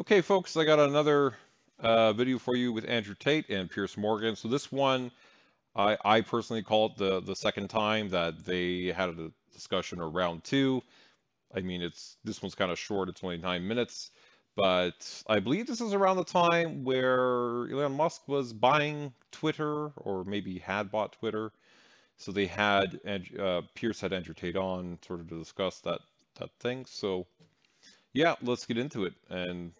Okay, folks, I got another uh, video for you with Andrew Tate and Piers Morgan. So this one, I, I personally call it the the second time that they had a discussion or round two. I mean, it's this one's kind of short. It's only nine minutes, but I believe this is around the time where Elon Musk was buying Twitter, or maybe had bought Twitter. So they had uh, Piers had Andrew Tate on sort of to discuss that that thing. So yeah, let's get into it and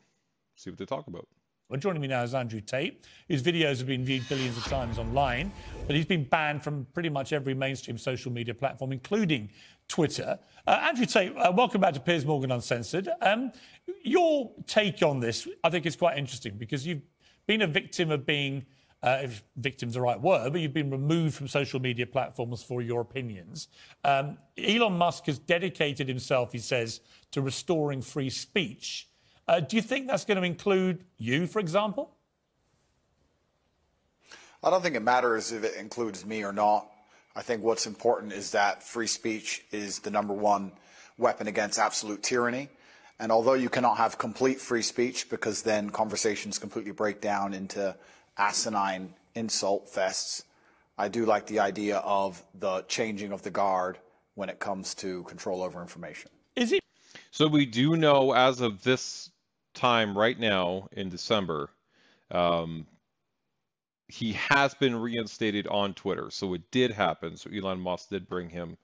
see what they talk about. Well, joining me now is Andrew Tate, His videos have been viewed billions of times online, but he's been banned from pretty much every mainstream social media platform, including Twitter. Uh, Andrew Tate, uh, welcome back to Piers Morgan Uncensored. Um, your take on this, I think, is quite interesting because you've been a victim of being, uh, if victim's the right word, but you've been removed from social media platforms for your opinions. Um, Elon Musk has dedicated himself, he says, to restoring free speech. Uh, do you think that's going to include you, for example? I don't think it matters if it includes me or not. I think what's important is that free speech is the number one weapon against absolute tyranny. And although you cannot have complete free speech because then conversations completely break down into asinine insult fests, I do like the idea of the changing of the guard when it comes to control over information. Is it? So we do know as of this time right now in December, um, he has been reinstated on Twitter. So it did happen. So Elon Musk did bring him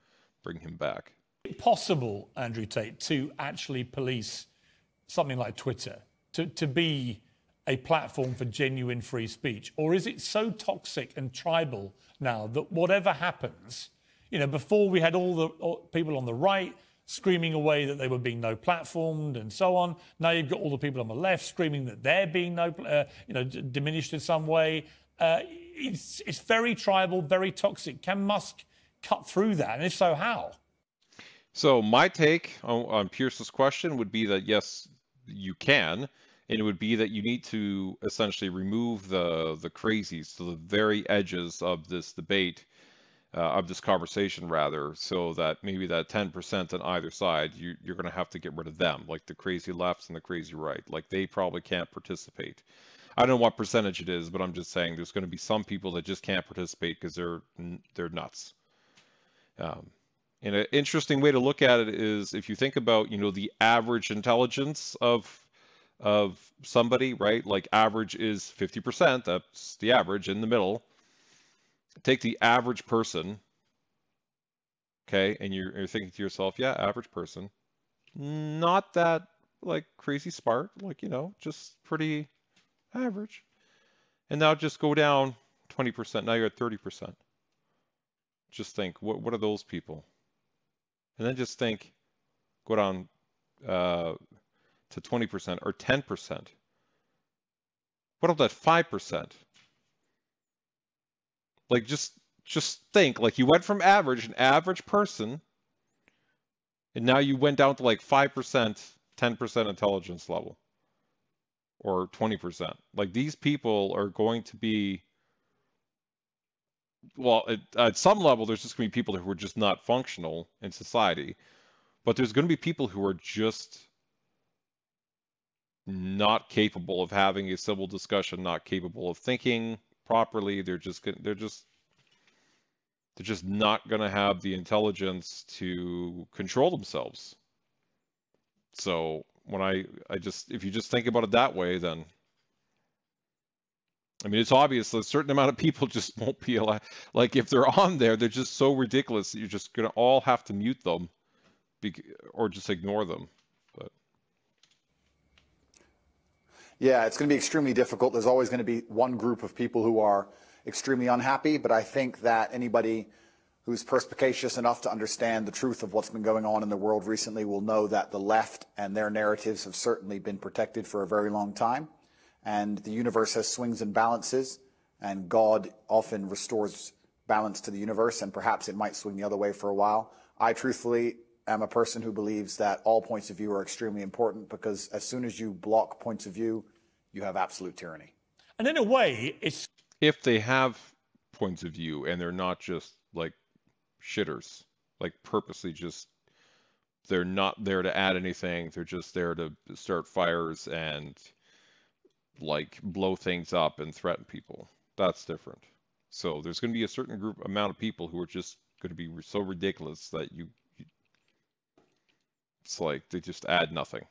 bring him back. Possible, Andrew Tate, to actually police something like Twitter, to, to be a platform for genuine free speech? Or is it so toxic and tribal now that whatever happens, you know, before we had all the all, people on the right screaming away that they were being no platformed and so on. Now you've got all the people on the left screaming that they're being no, uh, you know, d- diminished in some way. Uh, it's, it's very tribal, very toxic. Can Musk cut through that? And if so, how? So my take on, on Piers's question would be that yes, you can, and it would be that you need to essentially remove the the crazies to the very edges of this debate uh, of this conversation rather so that maybe that 10% on either side you, you're going to have to get rid of them like the crazy left and the crazy right. Like they probably can't participate. I don't know what percentage it is but i'm just saying there's going to be some people that just can't participate because they're they're nuts. Um, and an interesting way to look at it is if you think about you know the average intelligence of of somebody right? Like average is 50% that's the average in the middle take the average person, okay, and you're, you're thinking to yourself, yeah, average person, not that like crazy smart, like, you know, just pretty average. And now just go down 20%. Now you're at 30%. Just think, what, what are those people? And then just think, go down uh, to 20% or 10%. What about that 5%? Like just just think like you went from average, an average person, and now you went down to like 5%, 10% intelligence level or 20%. Like these people are going to be well, at, at some level, there's just going to be people who are just not functional in society, but there's going to be people who are just not capable of having a civil discussion, not capable of thinking, properly. They're just they're just they're just not going to have the intelligence to control themselves. So when I I just if you just think about it that way, then I mean it's obvious that a certain amount of people just won't be allowed. Like if they're on there, they're just so ridiculous that you're just going to all have to mute them, or just ignore them. But yeah, it's going to be extremely difficult. There's always going to be one group of people who are extremely unhappy, but I think that anybody who's perspicacious enough to understand the truth of what's been going on in the world recently will know that the left and their narratives have certainly been protected for a very long time. And the universe has swings and balances, and God often restores balance to the universe, and perhaps it might swing the other way for a while. I truthfully am a person who believes that all points of view are extremely important because as soon as you block points of view, you have absolute tyranny. And in a way, it's. If they have points of view and they're not just like shitters, like purposely just they're not there to add anything. They're just there to start fires and like blow things up and threaten people. That's different. So there's going to be a certain group amount of people who are just going to be so ridiculous that you, you it's like they just add nothing.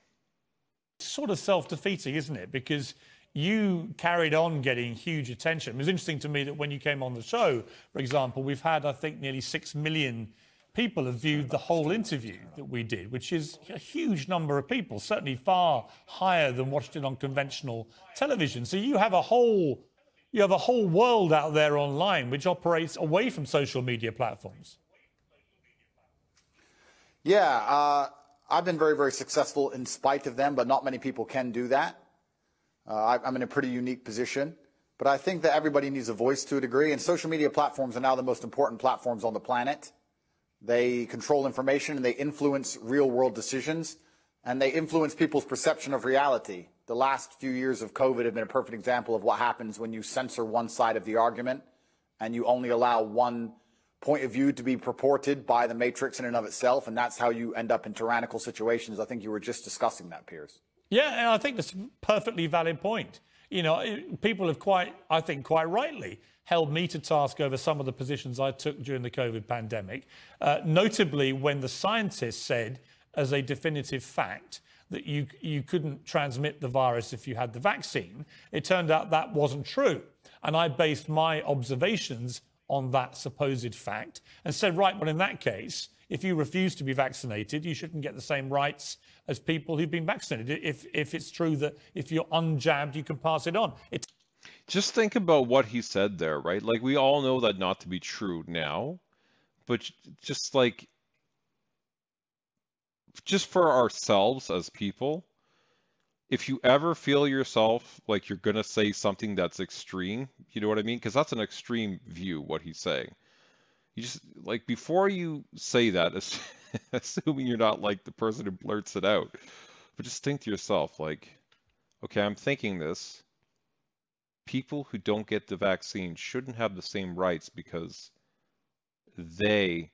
Sort of self-defeating, isn't it? Because you carried on getting huge attention. It was interesting to me that when you came on the show, for example, we've had I think nearly 6 million people have viewed the whole interview that we did, which is a huge number of people, certainly far higher than watched it on conventional television. So you have a whole you have a whole world out there online which operates away from social media platforms. Yeah, uh, I've been very, very successful in spite of them, but not many people can do that. Uh, I'm in a pretty unique position. But I think that everybody needs a voice to a degree, and social media platforms are now the most important platforms on the planet. They control information and they influence real world decisions and they influence people's perception of reality. The last few years of COVID have been a perfect example of what happens when you censor one side of the argument and you only allow one point of view to be purported by the matrix in and of itself. And that's how you end up in tyrannical situations. I think you were just discussing that, Piers. Yeah, and I think that's a perfectly valid point. You know, people have quite, I think, quite rightly held me to task over some of the positions I took during the COVID pandemic, uh, notably when the scientists said, as a definitive fact, that you, you couldn't transmit the virus if you had the vaccine. It turned out that wasn't true. And I based my observations on that supposed fact and said, right, well, in that case, if you refuse to be vaccinated, you shouldn't get the same rights as people who've been vaccinated. If, if it's true that if you're unjabbed, you can pass it on. It's just think about what he said there, right? Like we all know that not to be true now, but just like just for ourselves as people, if you ever feel yourself like you're going to say something that's extreme, you know what I mean? Because that's an extreme view, what he's saying. You just, like, before you say that, assuming you're not like the person who blurts it out, but just think to yourself, like, okay, I'm thinking this people who don't get the vaccine shouldn't have the same rights because they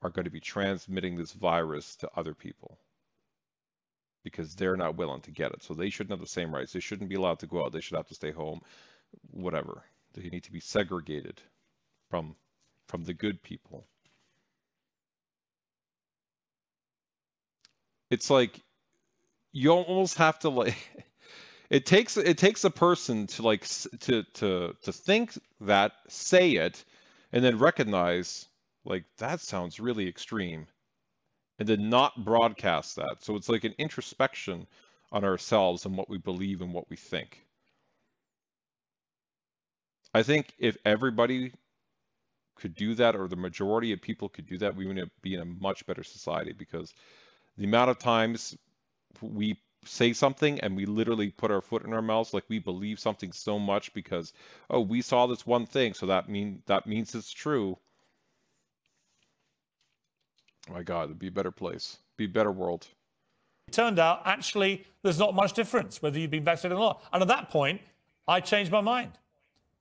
are going to be transmitting this virus to other people because they're not willing to get it. So they shouldn't have the same rights. They shouldn't be allowed to go out. They should have to stay home, whatever. They need to be segregated from from the good people. It's like you almost have to like it takes it takes a person to like to to to think that say it and then recognize like that sounds really extreme and then not broadcast that. So it's like an introspection on ourselves and what we believe and what we think. I think if everybody could do that or the majority of people could do that we would be in a much better society because the amount of times we say something and we literally put our foot in our mouths like we believe something so much because oh we saw this one thing so that mean that means it's true my god it'd be a better place be a better world it turned out actually there's not much difference whether you've been vaccinated or not and at that point i changed my mind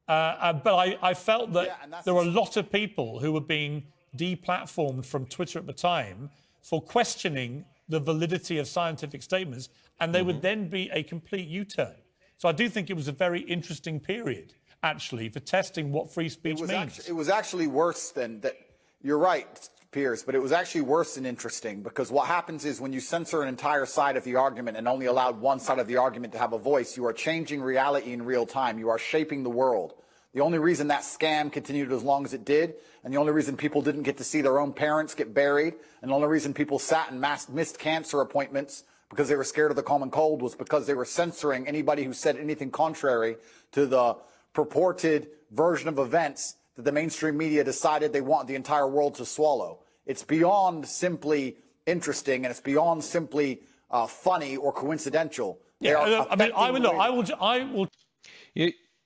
uh, uh, but I, I, felt that yeah, there were a lot of people who were being deplatformed from twitter at the time for questioning the validity of scientific statements, and they mm-hmm. would then be a complete U turn. So I do think it was a very interesting period, actually, for testing what free speech it means. Actually, it was actually worse than that. You're right, But it was actually worse than interesting because what happens is when you censor an entire side of the argument and only allowed one side of the argument to have a voice, you are changing reality in real time. You are shaping the world. The only reason that scam continued as long as it did, and the only reason people didn't get to see their own parents get buried, and the only reason people sat and mass- missed cancer appointments because they were scared of the common cold was because they were censoring anybody who said anything contrary to the purported version of events that the mainstream media decided they want the entire world to swallow. It's beyond simply interesting, and it's beyond simply uh, funny or coincidental. Yeah, I mean, I will. Look, I will. I will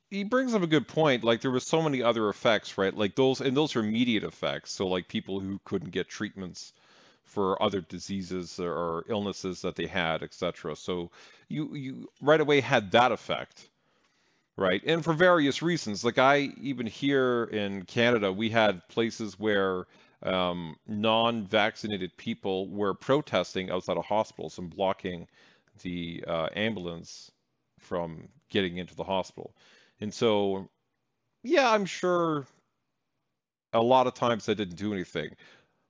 he brings up a good point. Like there was so many other effects, right? Like those and those are immediate effects. So like people who couldn't get treatments for other diseases or illnesses that they had, etc. So you you right away had that effect, right? And for various reasons. Like I even here in Canada, we had places where um, non-vaccinated people were protesting outside of hospitals and blocking the uh, ambulance from getting into the hospital. And so, yeah, I'm sure a lot of times that didn't do anything.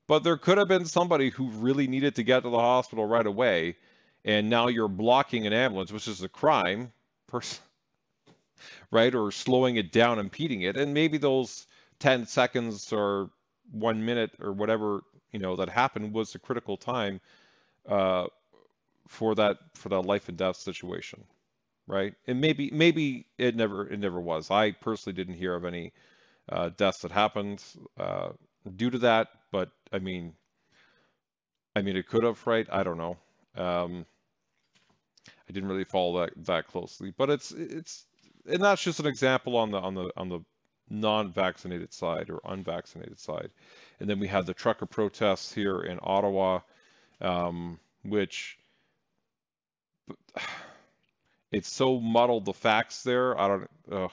But there could have been somebody who really needed to get to the hospital right away, and now you're blocking an ambulance, which is a crime, right? Or slowing it down, impeding it. And maybe those 10 seconds or one minute or whatever you know that happened was a critical time uh, for that for that life and death situation, right? And maybe maybe it never it never was. I personally didn't hear of any uh, deaths that happened uh, due to that, but I mean, I mean it could have, right? I don't know. Um, I didn't really follow that that closely, but it's it's and that's just an example on the on the on the non-vaccinated side or unvaccinated side. And then we had the trucker protests here in Ottawa, um, which it's so muddled the facts there. I don't. Uh,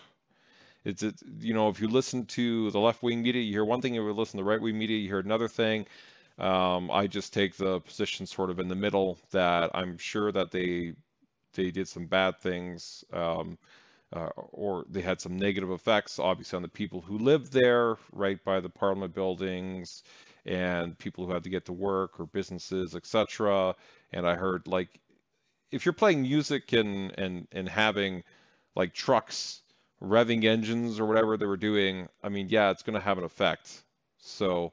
it's it, you know if you listen to the left wing media, you hear one thing. If you listen to the right wing media, you hear another thing. Um, I just take the position sort of in the middle that I'm sure that they they did some bad things. Um, uh, or they had some negative effects, obviously, on the people who lived there, right by the Parliament buildings, and people who had to get to work or businesses, etc. And I heard like, if you're playing music and and and having like trucks revving engines or whatever they were doing, I mean, yeah, it's going to have an effect. So.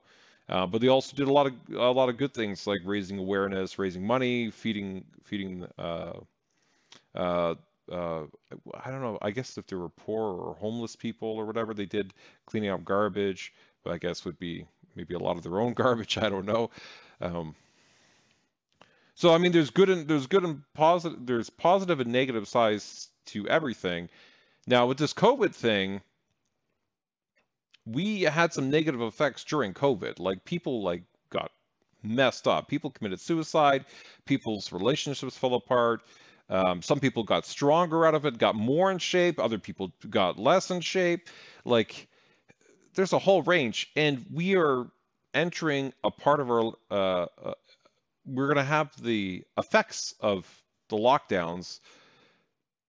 Uh, but they also did a lot of a lot of good things like raising awareness, raising money, feeding feeding uh, uh, uh, I don't know. I guess if they were poor or homeless people or whatever, they did cleaning up garbage. But I guess would be maybe a lot of their own garbage. I don't know. Um, so I mean, there's good and there's good and positive. There's positive and negative sides to everything. Now with this COVID thing, we had some negative effects during COVID. Like people like got messed up. People committed suicide. People's relationships fell apart. Um, some people got stronger out of it, got more in shape. Other people got less in shape. Like, there's a whole range, and we are entering a part of our. Uh, uh, we're going to have the effects of the lockdowns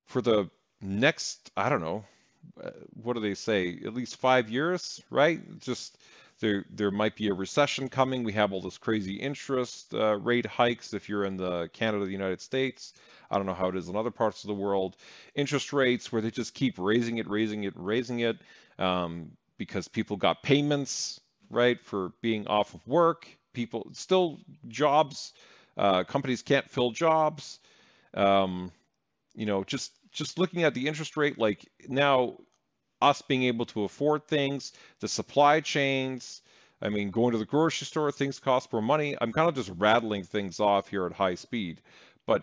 for the next. I don't know. Uh, what do they say? At least five years, right? Just there, there might be a recession coming. We have all this crazy interest uh, rate hikes if you're in the Canada, the United States. I don't know how it is in other parts of the world. Interest rates where they just keep raising it, raising it, raising it um, because people got payments, right, for being off of work. People still jobs, uh, companies can't fill jobs. Um, you know, just just looking at the interest rate, like now us being able to afford things, the supply chains. I mean, going to the grocery store, things cost more money. I'm kind of just rattling things off here at high speed. But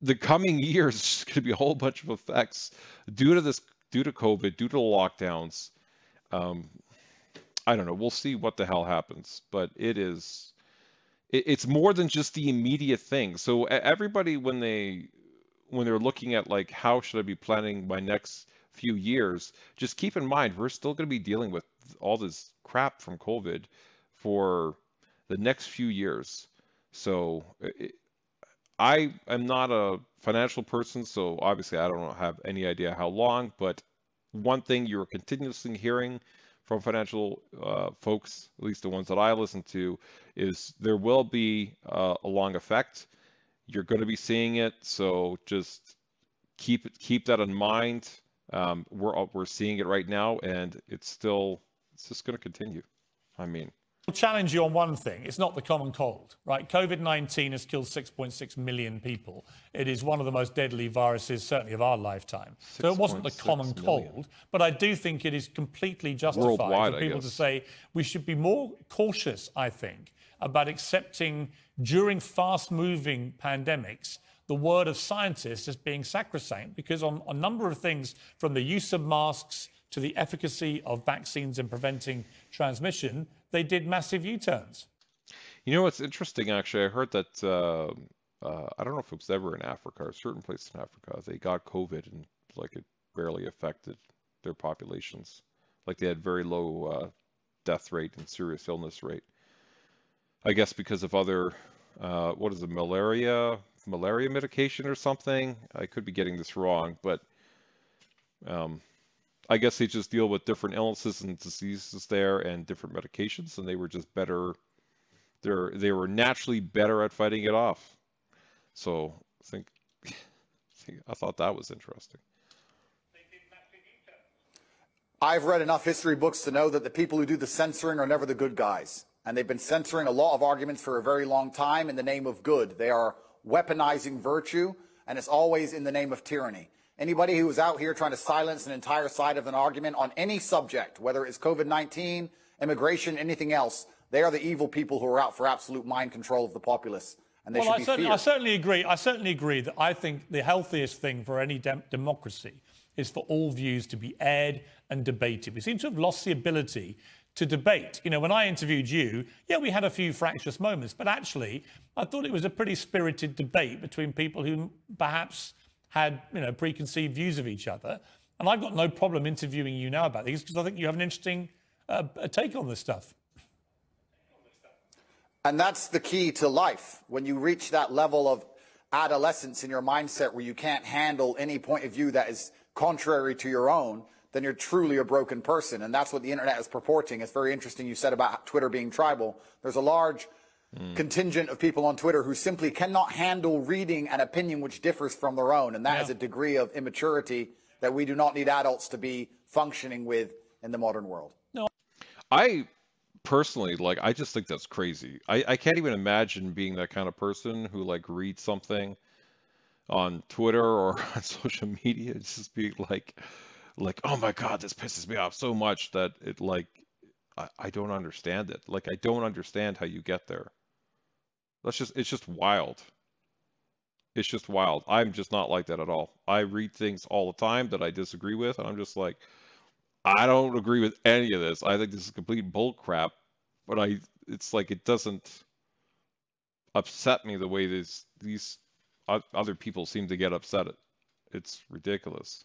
the coming years is going to be a whole bunch of effects due to this, due to COVID, due to the lockdowns. Um, I don't know. We'll see what the hell happens, but it is. It, it's more than just the immediate thing. So everybody, when they when they're looking at like how should I be planning my next few years, just keep in mind we're still going to be dealing with all this crap from COVID for the next few years. So it, I am not a financial person, so obviously I don't have any idea how long, but one thing you're continuously hearing from financial uh, folks, at least the ones that I listen to, is there will be uh, a long effect. You're going to be seeing it, so just keep keep that in mind. Um, we're we're seeing it right now, and it's still it's just going to continue. I mean. I'll challenge you on one thing. It's not the common cold, right? COVID 19 has killed 6.6 million people. It is one of the most deadly viruses, certainly of our lifetime. So it wasn't the common million. cold, but I do think it is completely justified Worldwide, for people to say we should be more cautious, I think, about accepting during fast moving pandemics the word of scientists as being sacrosanct because on a number of things, from the use of masks to the efficacy of vaccines in preventing transmission, they did massive U-turns. You know what's interesting, actually? I heard that uh, uh, I don't know if it was ever in Africa or certain places in Africa they got COVID and like it barely affected their populations. Like they had very low uh, death rate and serious illness rate. I guess because of other, uh, what is it, malaria, malaria medication or something. I could be getting this wrong, but um, I guess they just deal with different illnesses and diseases there and different medications, and they were just better. They're they were naturally better at fighting it off. So I think I thought that was interesting. I've read enough history books to know that the people who do the censoring are never the good guys. And they've been censoring a lot of arguments for a very long time in the name of good. They are weaponizing virtue, and it's always in the name of tyranny. Anybody who is out here trying to silence an entire side of an argument on any subject, whether it's COVID 19, immigration, anything else, they are the evil people who are out for absolute mind control of the populace. And they well, should I be certainly, feared. I certainly agree. I certainly agree that I think the healthiest thing for any dem- democracy is for all views to be aired and debated. We seem to have lost the ability to debate. You know, when I interviewed you, yeah, we had a few fractious moments, but actually, I thought it was a pretty spirited debate between people who perhaps had, you know, preconceived views of each other. And I've got no problem interviewing you now about these because I think you have an interesting uh, take on this stuff. And that's the key to life. When you reach that level of adolescence in your mindset where you can't handle any point of view that is contrary to your own, then you're truly a broken person. And that's what the internet is purporting. It's very interesting you said about Twitter being tribal. There's a large mm. contingent of people on Twitter who simply cannot handle reading an opinion which differs from their own. And that yeah. is a degree of immaturity that we do not need adults to be functioning with in the modern world. No. I personally like i just think that's crazy I, I can't even imagine being that kind of person who like reads something on twitter or on social media just be like like oh my god this pisses me off so much that it like I, I don't understand it like i don't understand how you get there that's just it's just wild it's just wild i'm just not like that at all i read things all the time that i disagree with and i'm just like I don't agree with any of this. I think this is complete bull crap. But I, it's like it doesn't upset me the way these these other people seem to get upset. It, it's ridiculous.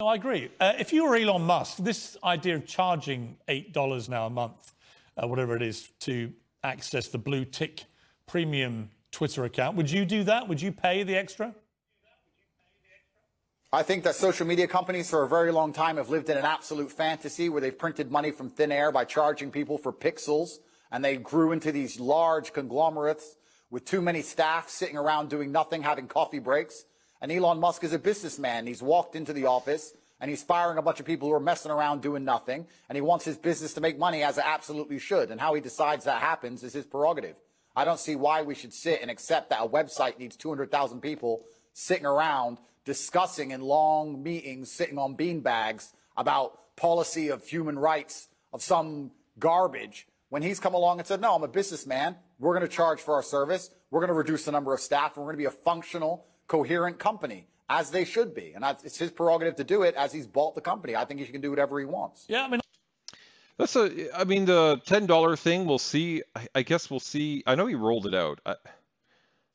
No, I agree. Uh, if you were Elon Musk, this idea of charging eight dollars now a month, uh, whatever it is, to access the blue tick premium Twitter account, would you do that? Would you pay the extra? I think that social media companies for a very long time have lived in an absolute fantasy where they've printed money from thin air by charging people for pixels. And they grew into these large conglomerates with too many staff sitting around doing nothing, having coffee breaks. And Elon Musk is a businessman. He's walked into the office and he's firing a bunch of people who are messing around doing nothing. And he wants his business to make money as it absolutely should. And how he decides that happens is his prerogative. I don't see why we should sit and accept that a website needs 200,000 people sitting around discussing in long meetings, sitting on bean bags about policy of human rights of some garbage when he's come along and said, no, I'm a businessman. We're going to charge for our service. We're going to reduce the number of staff. And we're going to be a functional, coherent company as they should be. And it's his prerogative to do it as he's bought the company. I think he can do whatever he wants. Yeah, I mean, that's a. I mean, the ten dollar thing. We'll see. I, I, guess we'll see. I know he rolled it out. I,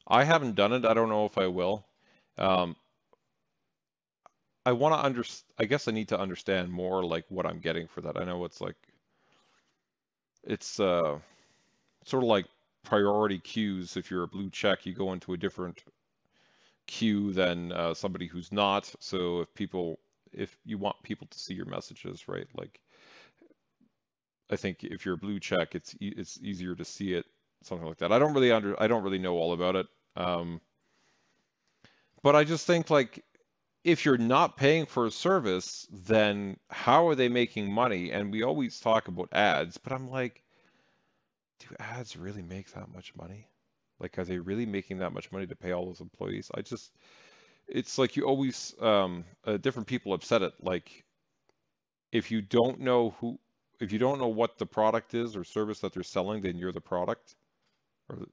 I haven't done it. I don't know if I will. Um, I want to under. I guess I need to understand more like what I'm getting for that. I know it's like it's uh sort of like priority queues. If you're a blue check, you go into a different queue than uh, somebody who's not. So if people, if you want people to see your messages, right? Like, I think if you're a blue check, it's e it's easier to see it, something like that. I don't really under, I don't really know all about it. Um, but I just think like if you're not paying for a service, then how are they making money? And we always talk about ads, but I'm like, do ads really make that much money? Like, are they really making that much money to pay all those employees? I just, it's like you always, um, uh, different people said it. Like, if you don't know who, if you don't know what the product is or service that they're selling, then you're the product. Or,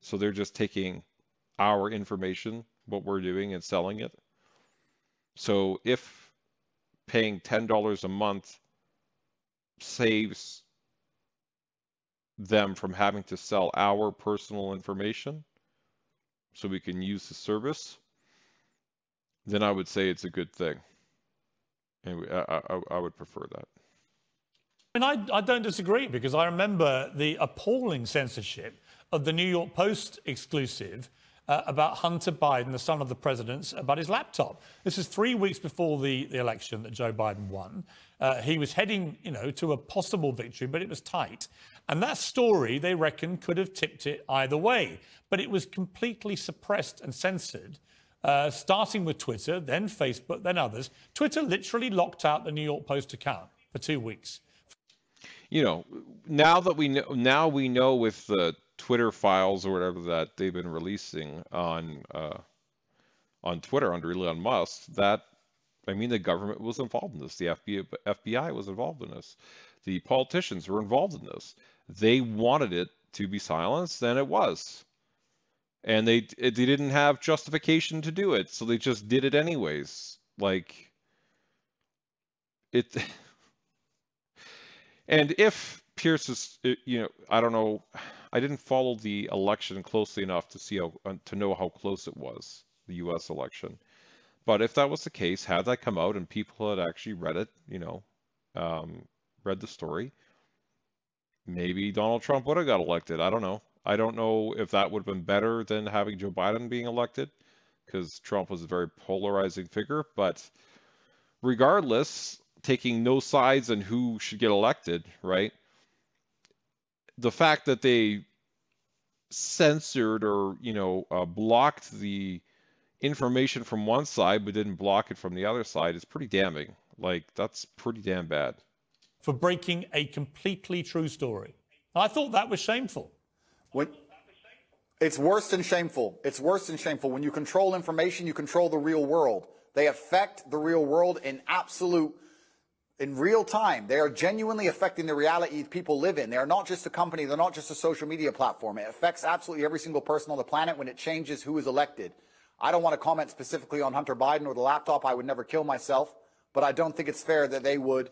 so they're just taking our information, what we're doing, and selling it so if paying $10 a month saves them from having to sell our personal information so we can use the service, then I would say it's a good thing. And I, I, I would prefer that. I I, I don't disagree because I remember the appalling censorship of the New York Post exclusive uh, about Hunter Biden, the son of the president, about his laptop. This is three weeks before the, the election that Joe Biden won. Uh, he was heading, you know, to a possible victory, but it was tight. And that story, they reckon, could have tipped it either way. But it was completely suppressed and censored, uh, starting with Twitter, then Facebook, then others. Twitter literally locked out the New York Post account for two weeks. You know, now that we know, now we know with the Twitter files or whatever that they've been releasing on uh, on Twitter under Elon Musk, that I mean the government was involved in this. The FBI, FBI was involved in this. The politicians were involved in this. They wanted it to be silenced, and it was. And they they didn't have justification to do it, so they just did it anyways. Like it. And if Piers is, you know, I don't know, I didn't follow the election closely enough to see how, uh, to know how close it was, the U.S. election. But if that was the case, had that come out and people had actually read it, you know, um, read the story, maybe Donald Trump would have got elected. I don't know. I don't know if that would have been better than having Joe Biden being elected, because Trump was a very polarizing figure. But regardless, taking no sides on who should get elected, right? The fact that they censored or you know uh, blocked the information from one side but didn't block it from the other side is pretty damning. Like that's pretty damn bad. For breaking a completely true story. I thought that was shameful. When, it's worse than shameful. It's worse than shameful. When you control information, you control the real world. They affect the real world in absolute in real time. They are genuinely affecting the reality people live in. They are not just a company. They're not just a social media platform. It affects absolutely every single person on the planet when it changes who is elected. I don't want to comment specifically on Hunter Biden or the laptop. I would never kill myself, but I don't think it's fair that they would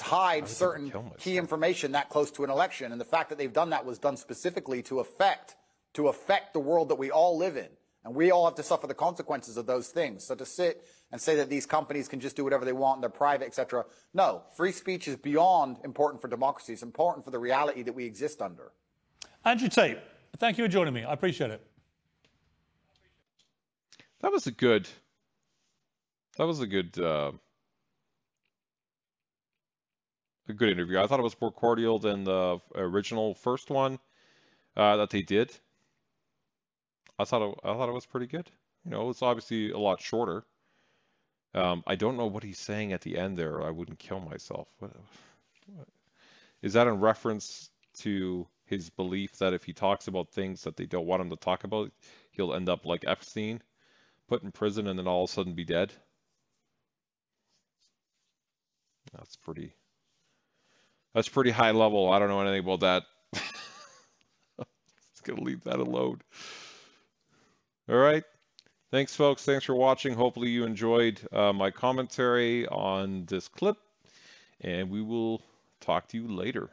hide certain key information that close to an election. And the fact that they've done that was done specifically to affect to affect the world that we all live in. And we all have to suffer the consequences of those things. So to sit and say that these companies can just do whatever they want, they're private, etc. No, free speech is beyond important for democracy. It's important for the reality that we exist under. Andrew Tate, thank you for joining me. I appreciate it. That was a good. That was a good. Uh, a good interview. I thought it was more cordial than the original first one uh, that they did. I thought it, I thought it was pretty good. You know, it's obviously a lot shorter. Um, I don't know what he's saying at the end there. I wouldn't kill myself. What, what, is that in reference to his belief that if he talks about things that they don't want him to talk about, he'll end up like Epstein, put in prison, and then all of a sudden be dead? That's pretty. That's pretty high level. I don't know anything about that. Just gonna leave that alone. All right. Thanks, folks. Thanks for watching. Hopefully you enjoyed uh, my commentary on this clip, and we will talk to you later.